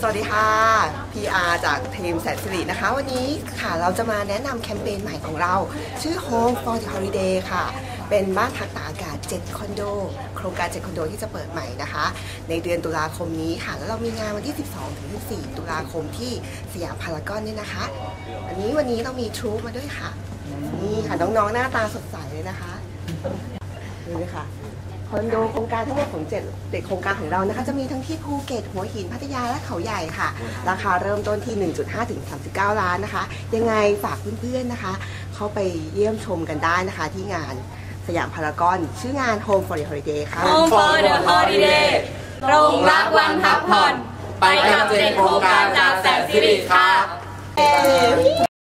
สวัสดีค่ะ PR จากทีมแสนสิรินะคะ วันนี้ค่ะเราจะมาแนะนำแคมเปญใหม่ของเรา ชื่อ Home for the Holiday ค่ะ เป็นบ้านพักตากอากาศ 7 คอนโด โครงการ 7 คอนโดที่จะเปิดใหม่นะคะ ในเดือนตุลาคมนี้ค่ะ แล้วเรามีงานวันที่ 12 ถึง 14 ตุลาคมที่สยามพารากอนเนี่ยนะคะ อันนี้วันนี้เรามีทรูปมาด้วยค่ะ นี่ค่ะน้องๆ หน้าตาสดใสเลยนะคะ ดูเลยค่ะคอนโดโครงการทั้งหมดของเจ็ดเด็กโครงการของเรานะคะ จะมีทั้งที่ภูเก็ตหัวหินพัทยาและเขาใหญ่ค่ะ ราคาเริ่มต้นที่ 1.5 ถึง 39 ล้านนะคะ ยังไงฝากเพื่อนๆนะคะ เข้าไปเยี่ยมชมกันได้นะคะที่งานสยามพารากอนชื่องาน Home for the Holiday ค่ะ Home for the Holiday โรงรับวันพักผ่อน ไปกับเจ็ดโครงการจากแสนสิริค่ะ